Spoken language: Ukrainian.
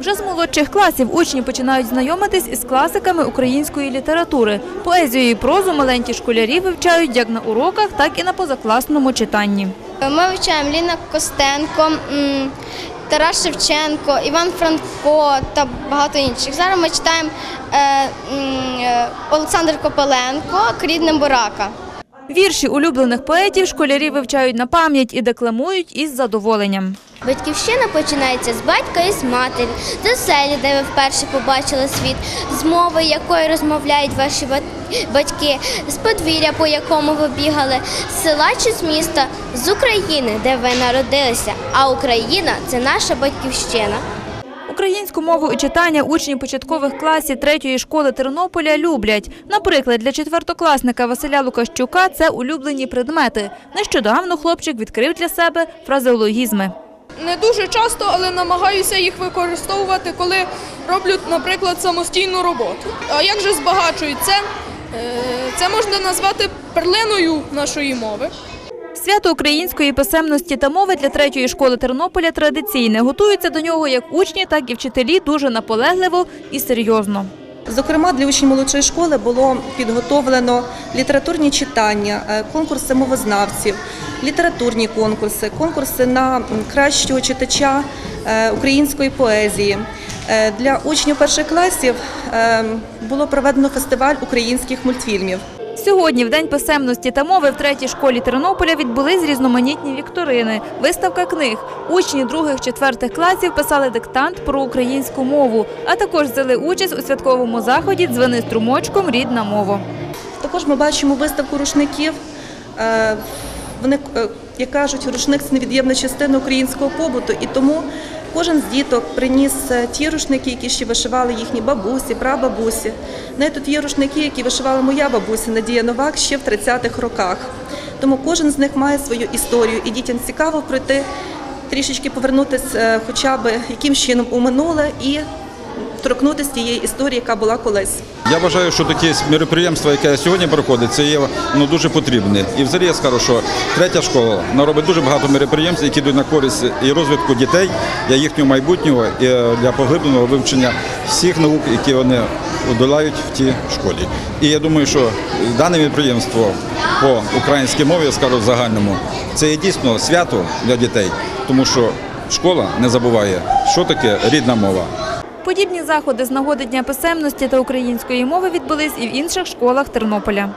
Вже з молодших класів учні починають знайомитись із класиками української літератури. Поезію і прозу маленькі школярі вивчають як на уроках, так і на позакласному читанні. Ми вивчаємо Ліна Костенко, Тарас Шевченко, Іван Франко та багато інших. Зараз ми читаємо е, е, Олександр Копеленко «Крідне Бурака. Вірші улюблених поетів школярі вивчають на пам'ять і декламують із задоволенням. Батьківщина починається з батька і з матері, з оселі, де ви вперше побачили світ, з мови, якою розмовляють ваші батьки, з подвір'я, по якому ви бігали, з села чи з міста, з України, де ви народилися. А Україна це наша батьківщина. Українську мову і читання учні початкових класів третьої школи Тернополя люблять. Наприклад, для четвертокласника Василя Лукащука це улюблені предмети. Нещодавно хлопчик відкрив для себе фразеологізми. Не дуже часто, але намагаюся їх використовувати, коли роблю, наприклад, самостійну роботу. А як же збагачують це? Е, Це можна назвати перлиною нашої мови. Свято української писемності та мови для третьої школи Тернополя традиційне. Готуються до нього як учні, так і вчителі дуже наполегливо і серйозно. Зокрема, для учнів молодшої школи було підготовлено літературні читання, е, конкурси мовознавців, літературні конкурси, конкурси на кращого читача е, української поезії. Е, Для учнів перших класів було проведено фестиваль українських мультфільмів. Сьогодні, в День писемності та мови, в третій школі Тернополя відбулись різноманітні вікторини, виставка книг. Учні других-четвертих класів писали диктант про українську мову, а також взяли участь у святковому заході «Дзвени струмочком. Рідна мова». Також ми бачимо виставку рушників. Е, Вони, е, як кажуть, рушник це невід'ємна частина українського побуту, і тому кожен з діток приніс е, ті рушники, які ще вишивали їхні бабусі, прабабусі. Навіть тут є рушники, які вишивала моя бабуся Надія Новак ще в 30-х роках. Тому кожен з них має свою історію, і дітям цікаво пройти, трішечки повернутися е, хоча б якимсь чином у минуле і торкнутися тієї історії, яка була колись. Я вважаю, що такі мероприємства, яке сьогодні проходить, це є ну, дуже потрібне. І взагалі я скажу, що третя школа вона робить дуже багато мероприємств, які йдуть на користь і розвитку дітей, для їхнього майбутнього, і е, для поглибленого вивчення всіх наук, які вони долають в тій школі. І я думаю, що дане підприємство по українській мові, я скажу в загальному, це є дійсно свято для дітей, тому що школа не забуває, що таке рідна мова. Подібні заходи з нагоди Дня писемності та української мови відбулись і в інших школах Тернополя.